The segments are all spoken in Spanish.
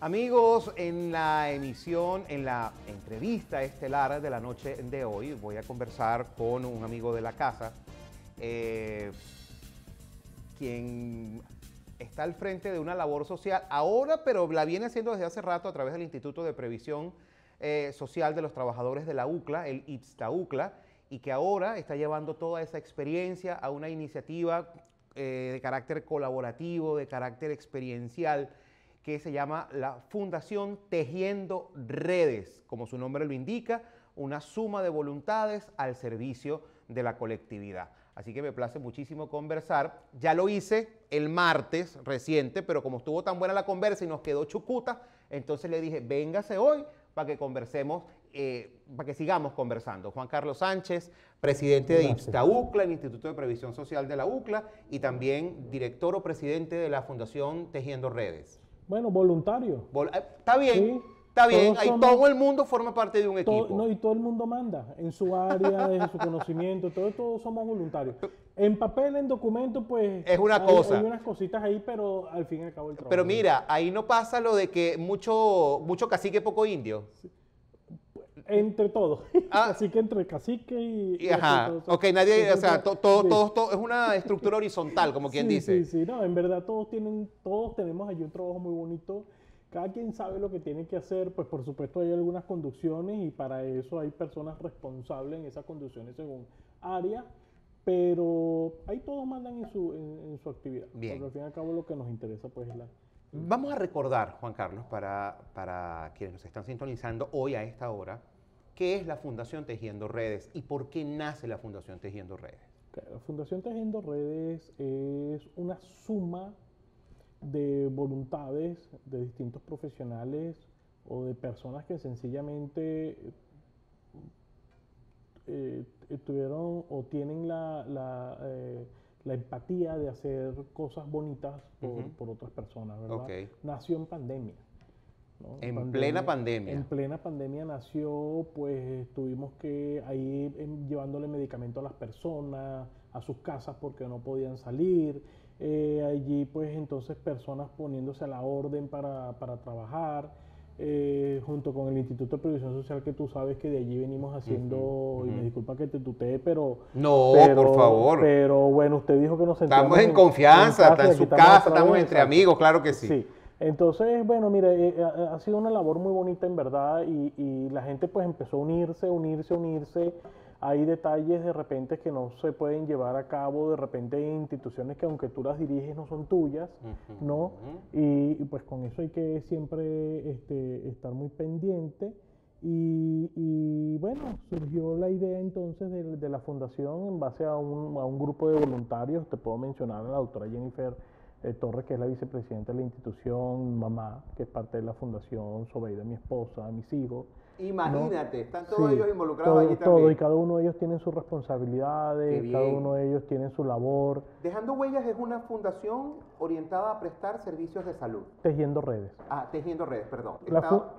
Amigos, en la emisión, en la entrevista estelar de la noche de hoy, voy a conversar con un amigo de la casa, eh, quien está al frente de una labor social ahora, pero la viene haciendo desde hace rato a través del Instituto de Previsión eh, Social de los Trabajadores de la UCLA, el UCLA, y que ahora está llevando toda esa experiencia a una iniciativa eh, de carácter colaborativo, de carácter experiencial, que se llama la Fundación Tejiendo Redes, como su nombre lo indica, una suma de voluntades al servicio de la colectividad. Así que me place muchísimo conversar. Ya lo hice el martes reciente, pero como estuvo tan buena la conversa y nos quedó chucuta, entonces le dije, véngase hoy para que conversemos, eh, para que sigamos conversando. Juan Carlos Sánchez, presidente de IPSTA UCLA, el Instituto de Previsión Social de la UCLA, y también director o presidente de la Fundación Tejiendo Redes. Bueno, voluntario. Eh, está bien. Está bien, ahí todo el mundo forma parte de un equipo. no, y todo el mundo manda en su área, en su conocimiento, todos, todos somos voluntarios. En papel, en documento, pues... Es una cosa. Hay unas cositas ahí, pero al fin y al cabo el trabajo. Pero mira, ahí no pasa lo de que mucho, mucho cacique, poco indio. Entre todos. Ah. Así que entre cacique y. ajá. ok, nadie. O sea, todo, todo, todo, es una estructura horizontal, como quien dice. Sí, sí, no, en verdad todos tienen, todos tenemos allí un trabajo muy bonito. Cada quien sabe lo que tiene que hacer, pues por supuesto hay algunas conducciones y para eso hay personas responsables en esas conducciones según área, pero ahí todos mandan en su, en, su actividad. Bien. Porque al fin y al cabo lo que nos interesa pues es la... Vamos a recordar, Juan Carlos, para, para quienes nos están sintonizando hoy a esta hora, ¿Qué es la Fundación Tejiendo Redes y por qué nace la Fundación Tejiendo Redes? La Fundación Tejiendo Redes es una suma de voluntades de distintos profesionales o de personas que sencillamente eh, tuvieron o tienen la, eh, empatía de hacer cosas bonitas por, otras personas, ¿verdad? Nació en pandemia. En plena pandemia. En plena pandemia nació, pues tuvimos que ahí llevándole medicamento a las personas, a sus casas porque no podían salir. Eh, allí pues entonces personas poniéndose a la orden para, trabajar. Eh, junto con el Instituto de Previsión Social, que tú sabes que de allí venimos haciendo, y me disculpa que te tutee, pero... No, por favor. Pero bueno, usted dijo que nos Estamos en, confianza, está en su casa, estamos entre amigos, claro que sí. Sí, entonces, bueno, mire, eh, eh, ha sido una labor muy bonita en verdad y, la gente pues empezó a unirse, unirse, unirse. Hay detalles de repente que no se pueden llevar a cabo, de repente hay instituciones que aunque tú las diriges no son tuyas, ¿no? Y, pues con eso hay que siempre este, estar muy pendiente. Y, bueno, surgió la idea entonces de, la fundación en base a un, a un grupo de voluntarios, te puedo mencionar a la doctora Jennifer eh, Torres, que es la vicepresidenta de la institución, mamá, que es parte de la fundación, Sobeida, mi esposa, mis hijos, Imagínate, están todos ellos involucrados allí también. Todo, y cada uno de ellos tiene sus responsabilidades, cada uno de ellos tiene su labor. Dejando Huellas es una fundación orientada a prestar servicios de salud. Tejiendo redes. Ah, Tejiendo redes, perdón.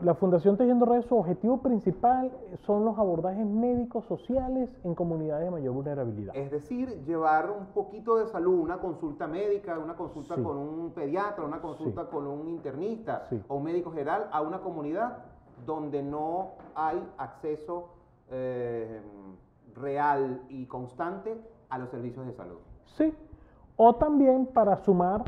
La, Fundación Tejiendo redes, su objetivo principal son los abordajes médicos sociales en comunidades de mayor vulnerabilidad. Es decir, llevar un poquito de salud, una consulta médica, una consulta con un pediatra, una consulta con un internista o un médico general a una comunidad donde no hay acceso eh, real y constante a los servicios de salud. Sí, o también para sumar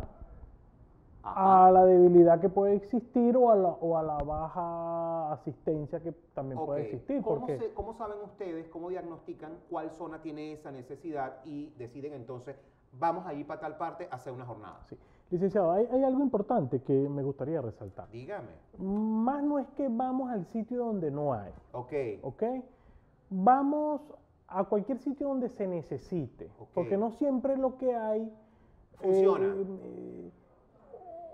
a la debilidad que puede existir o a la, baja asistencia que también puede existir. ¿Cómo, ¿Cómo, saben ustedes, cómo diagnostican cuál zona tiene esa necesidad y deciden entonces, vamos a ir para tal parte a hacer una jornada? Sí. Licenciado, hay, algo importante que me gustaría resaltar. Dígame. Más no es que vamos al sitio donde no hay. Ok. Ok. Vamos a cualquier sitio donde se necesite. Porque no siempre lo que hay... Funciona. Eh,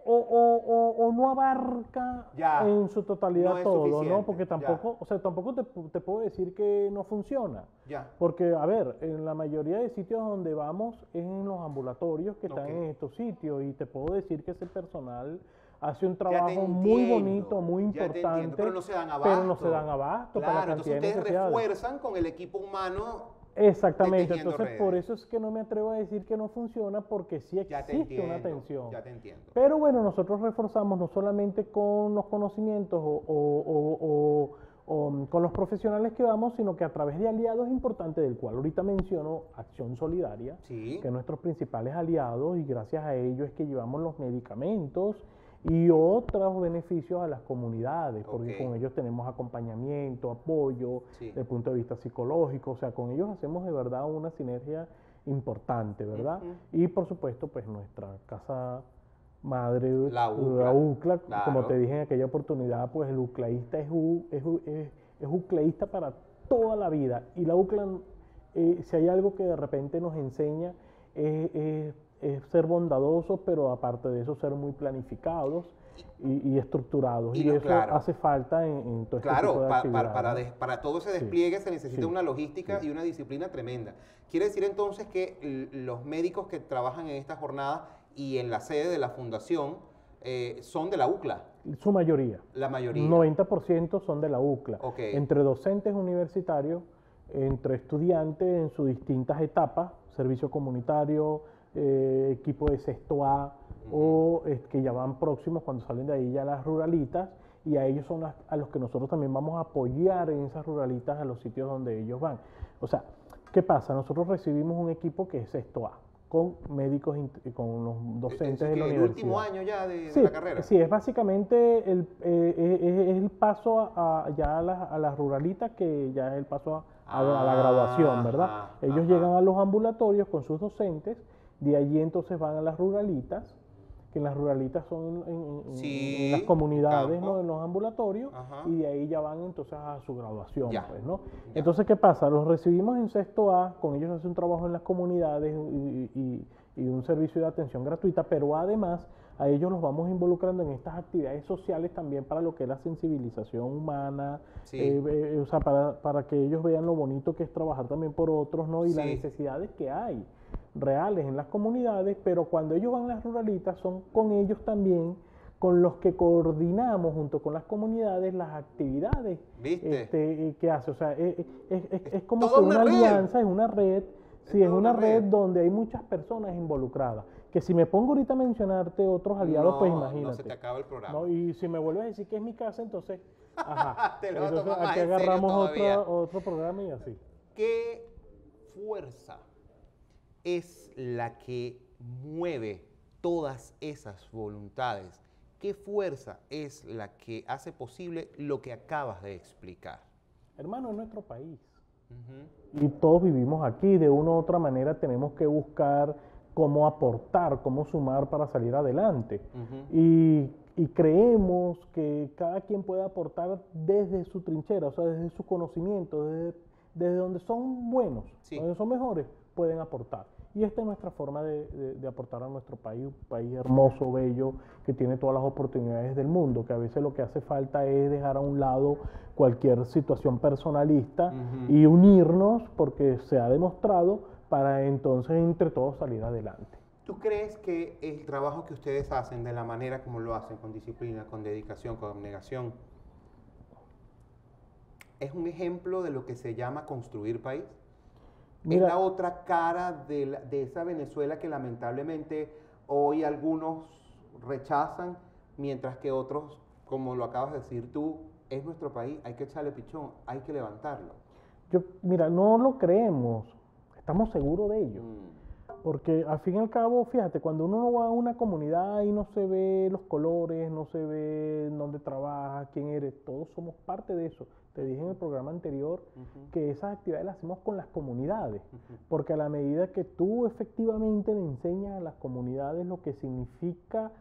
o, no abarca en su totalidad todo, ¿no? Porque tampoco, o sea, tampoco te, puedo decir que no funciona. Ya. Porque, a ver, en la mayoría de sitios donde vamos es en los ambulatorios que están en estos sitios y te puedo decir que ese personal hace un trabajo muy bonito, muy importante, pero no se dan abasto. Pero no se dan abasto claro, entonces ustedes refuerzan con el equipo humano Exactamente, entonces por eso es que no me atrevo a decir que no funciona porque sí te existe una tensión. ya te entiendo. Pero bueno, nosotros reforzamos no solamente con los conocimientos o, o- o- o- o, con los profesionales que vamos, sino que a través de aliados importantes, del cual ahorita menciono Acción Solidaria, Sí. que es nuestros principales aliados y gracias a ellos es que llevamos los medicamentos y otros beneficios a las comunidades, porque con ellos tenemos acompañamiento, apoyo, Sí. desde el punto de vista psicológico, o sea, con ellos hacemos de verdad una sinergia importante, ¿verdad? Y por supuesto, pues nuestra casa madre, La UCLA, UCLA, como te dije en aquella oportunidad, pues el uclaísta es, u- es, es- es uclaísta para toda la vida. Y la UCLA, eh, si hay algo que de repente nos enseña, es, es- es ser bondadosos, pero aparte de eso, ser muy planificados y, y estructurados. Y Y, no, eso claro. hace falta en, en todo este Claro, tipo de pa- pa- para, ¿no? des- para todo ese Sí. despliegue se necesita Sí. una logística y una disciplina tremenda. Quiere decir entonces que los médicos que trabajan en esta jornada y en la sede de la fundación eh, son de la UCLA, Su mayoría. la mayoría. Un 90% son de la UCLA. Ok. Entre docentes universitarios, entre estudiantes en sus distintas etapas, servicio comunitario, eh, equipo de sexto A, o eh, que ya van próximos cuando salen de ahí ya las ruralitas, y a ellos son las- a los que nosotros también vamos a apoyar en esas ruralitas a los sitios donde ellos van. O sea, ¿qué pasa? Nosotros recibimos un equipo que es sexto A, con médicos, con los docentes de la el universidad. último año ya de, de Sí, la carrera. sí, es básicamente el, eh, eh, es el paso a, a- ya a las a las ruralitas que ya es el paso a, a la- a la graduación, ¿verdad? Ajá, Ellos ajá. llegan a los ambulatorios con sus docentes, de allí entonces van a las ruralitas, que en las ruralitas son en, en- en- Sí, en las comunidades. ¿no? En los ambulatorios, Ajá. y de ahí ya van entonces a su graduación, Ya, pues, ¿no? ya. Entonces, ¿qué pasa? Los recibimos en sexto A, con ellos hace un trabajo en las comunidades y, y- y un servicio de atención gratuita, pero además a ellos los vamos involucrando en estas actividades sociales también para lo que es la sensibilización humana, Sí. eh, eh, o sea, para, para que ellos vean lo bonito que es trabajar también por otros, ¿no? Y las necesidades que hay reales en las comunidades, pero cuando ellos van a las ruralitas son con ellos también con los que coordinamos junto con las comunidades las actividades ¿Viste? este, que hace. O sea, eh, eh, es, es- es como toda que una una alianza, es una red, sí, es una una red red. donde hay muchas personas involucradas. Que si me pongo ahorita a mencionarte otros aliados, no, pues No imagínate. se te acaba el programa. ¿no? Y si me vuelves a decir que es mi casa, entonces, ajá. Te lo entonces aquí agarramos otro, otro programa y así. ¿Qué fuerza es la que mueve todas esas voluntades? ¿Qué fuerza es la que hace posible lo que acabas de explicar? Hermano, es nuestro país. Y todos vivimos aquí, de una u otra manera tenemos que buscar cómo aportar, cómo sumar para salir adelante. Y, y creemos que cada quien puede aportar desde su trinchera, o sea, desde su conocimiento, desde, desde donde son buenos, Sí. donde son mejores, pueden aportar. Y esta es nuestra forma de, de- de aportar a nuestro país, un país hermoso, bello, que tiene todas las oportunidades del mundo, que a veces lo que hace falta es dejar a un lado cualquier situación personalista y unirnos, porque se ha demostrado, para entonces entre todos salir adelante. ¿Tú crees que el trabajo que ustedes hacen, de la manera como lo hacen, con disciplina, con dedicación, con abnegación, es un ejemplo de lo que se llama construir país? Mira- es la otra cara de, la- de esa Venezuela que lamentablemente hoy algunos rechazan, mientras que otros, como lo acabas de decir tú, es nuestro país, hay que echarle pichón, hay que levantarlo. Yo, mira, no lo creemos, estamos seguros de ello. Mm, Porque al fin y al cabo, fíjate, cuando uno va a una comunidad y no se ve los colores, no se ve dónde trabaja, quién eres, todos somos parte de eso. Te dije en el programa anterior que esas actividades las hacemos con las comunidades, porque a la medida que tú efectivamente le enseñas a las comunidades lo que significa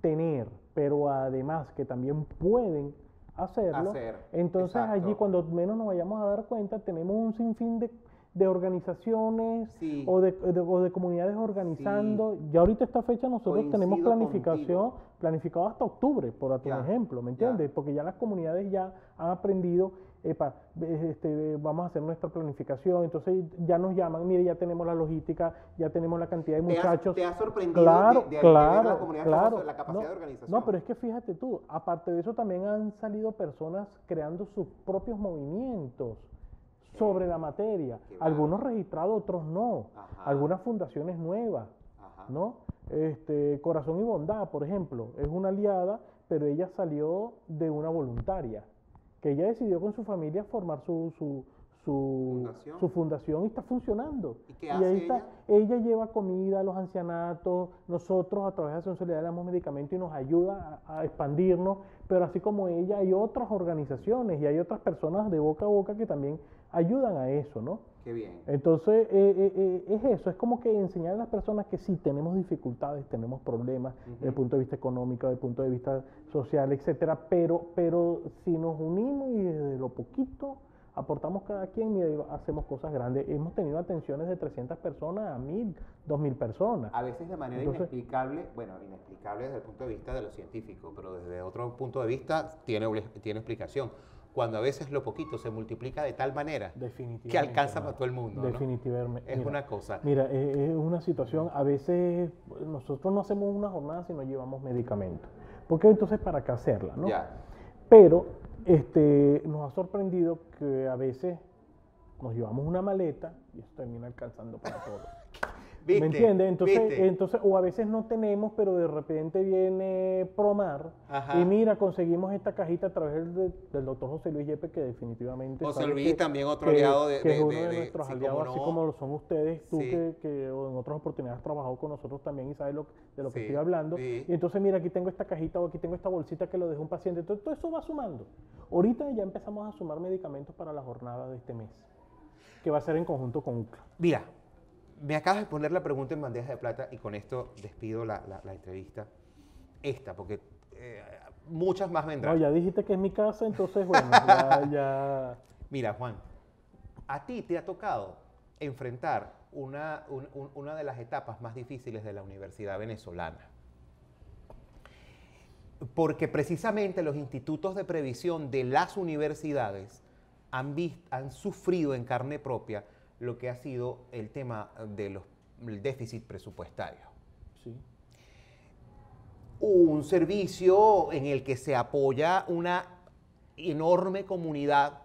tener, pero además que también pueden hacerlo, Hacer, entonces allí cuando menos nos vayamos a dar cuenta tenemos un sinfín de, de organizaciones Sí. o, de, de- o de comunidades organizando. Ya ahorita esta fecha nosotros tenemos Coincido planificación, contigo. planificado hasta octubre, por un Ya, ejemplo, ¿me ya. entiendes? Porque ya las comunidades ya han aprendido, epa, este, vamos a hacer nuestra planificación, entonces ya nos llaman, mire, ya tenemos la logística, ya tenemos la cantidad de ¿Te has- muchachos. te ha sorprendido Claro, de- de- claro, la comunidad claro. la capacidad no, de organización? No, pero es que fíjate tú, aparte de eso también han salido personas creando sus propios movimientos sobre la materia. Algunos registrados, otros no. Ajá. Algunas fundaciones nuevas, Ajá. ¿no? Este, Corazón y Bondad, por ejemplo, es una aliada, pero ella salió de una voluntaria, que ella decidió con su familia formar su, su, su, Fundación. su fundación y está funcionando. ¿Y qué ahí hace está. ella? Ella lleva comida a los ancianatos, nosotros a través de Acción Solidaria le damos medicamentos y nos ayuda a, a expandirnos, pero así como ella hay otras organizaciones y hay otras personas de boca a boca que también ayudan a eso, ¿no? Qué bien. Entonces, eh, eh, eh, es eso, es como que enseñar a las personas que sí tenemos dificultades, tenemos problemas desde el punto de vista económico, desde el punto de vista social, etcétera, pero, pero si nos unimos y desde lo poquito aportamos cada quien, y hacemos cosas grandes. Hemos tenido atenciones de 300 personas a 1000, 2000 personas. A veces de manera Entonces- inexplicable, bueno, inexplicable desde el punto de vista de lo científico, pero desde otro punto de vista tiene, tiene explicación. Cuando a veces lo poquito se multiplica de tal manera que alcanza para todo el mundo. ¿no? Definitivamente. Es Mira, una cosa. Mira, eh, es una situación, a veces nosotros no hacemos una jornada si no llevamos medicamentos. Porque entonces, ¿para qué hacerla? ¿no? Ya. Pero este, nos ha sorprendido que a veces nos llevamos una maleta y eso termina alcanzando para todo. ¿Viste? ¿Me entiendes? Entonces, ¿Viste? entonces, o a veces no tenemos, pero de repente viene Promar Ajá. y mira, conseguimos esta cajita a través de- del doctor José Luis Yepe, que definitivamente... José Luis que- también otro que- aliado de- que de- es uno de- nuestros sí, aliados, así como lo son ustedes, tú Sí. que, que en otras oportunidades has trabajado con nosotros también y sabes lo, de lo que estoy hablando. Y entonces, mira, aquí tengo esta cajita o aquí tengo esta bolsita que lo dejó un paciente. Entonces, todo eso va sumando. Ahorita ya empezamos a sumar medicamentos para la jornada de este mes, que va a ser en conjunto con UCLA. Mira, me acabas de poner la pregunta en bandeja de plata y con esto despido la, la- la entrevista. Esta, porque eh, muchas más No, vendrán. ya dijiste que es mi casa, entonces, bueno, ya, ya. Mira, Juan, a ti te ha tocado enfrentar una, un- un- una de las etapas más difíciles de la universidad venezolana. Porque precisamente los institutos de previsión de las universidades han, han sufrido en carne propia lo que ha sido el tema del déficit presupuestario. Sí. un servicio en el que se apoya una enorme comunidad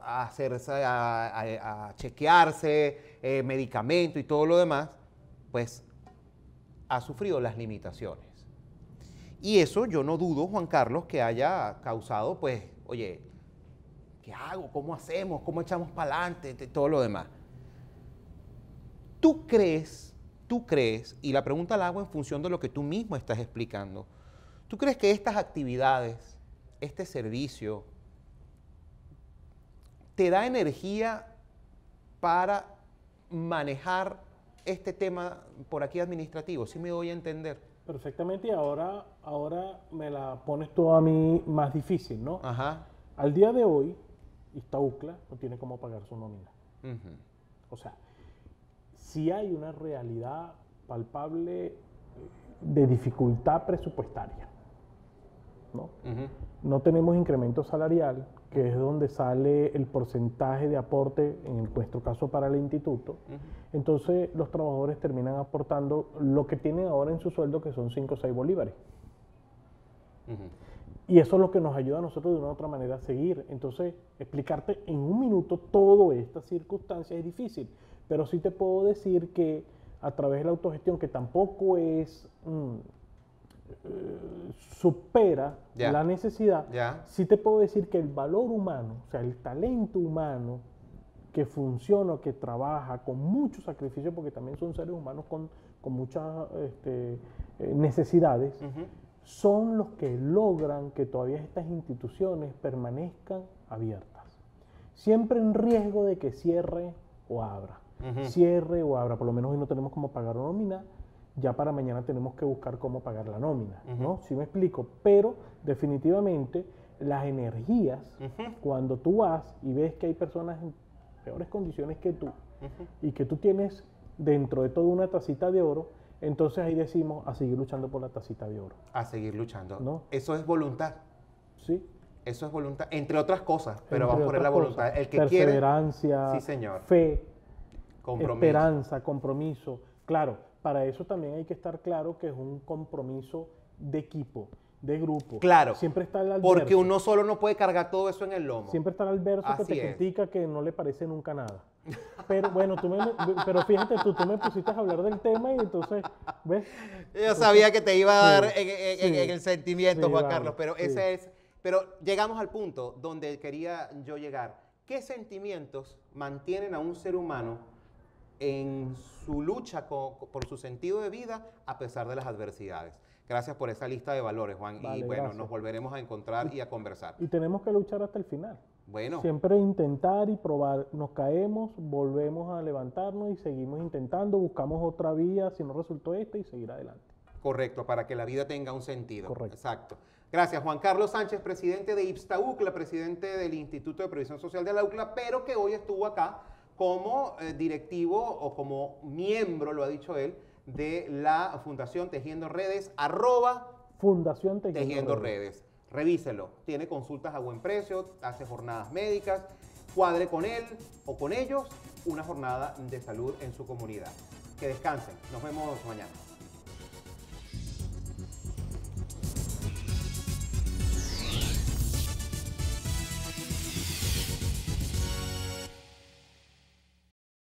a, hacerse, a, a- a chequearse, eh, medicamento y todo lo demás, pues ha sufrido las limitaciones. Y eso yo no dudo, Juan Carlos, que haya causado, pues, oye, ¿qué hago? ¿Cómo hacemos? ¿Cómo echamos para adelante? Todo lo demás. ¿Tú crees, tú crees, y la pregunta la hago en función de lo que tú mismo estás explicando, ¿tú crees que estas actividades, este servicio, te da energía para manejar este tema por aquí administrativo? ¿Sí me doy a entender? Perfectamente, y ahora, ahora me la pones tú a mí más difícil, ¿no? Ajá. Al día de hoy, Iztaucla no tiene cómo pagar su nómina. O sea, si hay una realidad palpable eh, de dificultad presupuestaria, ¿no? No tenemos incremento salarial, que es donde sale el porcentaje de aporte, en nuestro caso para el instituto. Entonces los trabajadores terminan aportando lo que tienen ahora en su sueldo, que son 5 o 6 bolívares. Ujú. Y eso es lo que nos ayuda a nosotros de una u otra manera a seguir. Entonces, explicarte en un minuto todo esta circunstancia es difícil, pero sí te puedo decir que a través de la autogestión, que tampoco es, mm, eh, supera la necesidad, sí te puedo decir que el valor humano, o sea, el talento humano que funciona, que trabaja con mucho sacrificio, porque también son seres humanos con, con muchas este, eh, necesidades. Son los que logran que todavía estas instituciones permanezcan abiertas. Siempre en riesgo de que cierre o abra. Cierre o abra. Por lo menos hoy no tenemos cómo pagar una nómina. Ya para mañana tenemos que buscar cómo pagar la nómina. ¿no? ¿Sí me explico? Pero definitivamente las energías, cuando tú vas y ves que hay personas en peores condiciones que tú, y que tú tienes dentro de todo una tacita de oro, entonces ahí decimos a seguir luchando por la tacita de oro. A seguir luchando. No. Eso es voluntad. ¿Sí? Eso es voluntad, entre otras cosas, pero Entre vamos a poner la voluntad. cosas. El que quiere, Perseverancia, Sí, señor. fe, compromiso. esperanza, compromiso. Claro, para eso también hay que estar claro que es un compromiso de equipo. de grupo. Claro. Siempre está el Porque adverso. uno solo no puede cargar todo eso en el lomo. Siempre está el adverso que Así te es. critica que no le parece nunca nada. Pero bueno, tú me, pero fíjate tú, tú me pusiste a hablar del tema y entonces, ¿ves? Yo sabía que te iba a dar Sí, en, en- en- sí. en el sentimiento, Sí, Juan vale, Carlos, pero ese es. Pero llegamos al punto donde quería yo llegar. ¿Qué sentimientos mantienen a un ser humano en su lucha por su sentido de vida a pesar de las adversidades? Gracias por esa lista de valores, Juan. y bueno, gracias. nos volveremos a encontrar y a conversar. Y tenemos que luchar hasta el final. Bueno, Siempre intentar y probar. Nos caemos, volvemos a levantarnos y seguimos intentando, buscamos otra vía, si no resultó esta y seguir adelante. correcto, para que la vida tenga un sentido. Correcto. Exacto. Gracias, Juan Carlos Sánchez, presidente de IPSTA UCLA, presidente del Instituto de Previsión Social de la UCLA, pero que hoy estuvo acá como eh, directivo o como miembro, lo ha dicho él, de la Fundación Tejiendo Redes, arroba Fundación Tejiendo, Tejiendo Redes. Redes. Revíselo. Tiene consultas a buen precio, hace jornadas médicas. Cuadre con él o con ellos una jornada de salud en su comunidad. Que descansen. Nos vemos mañana.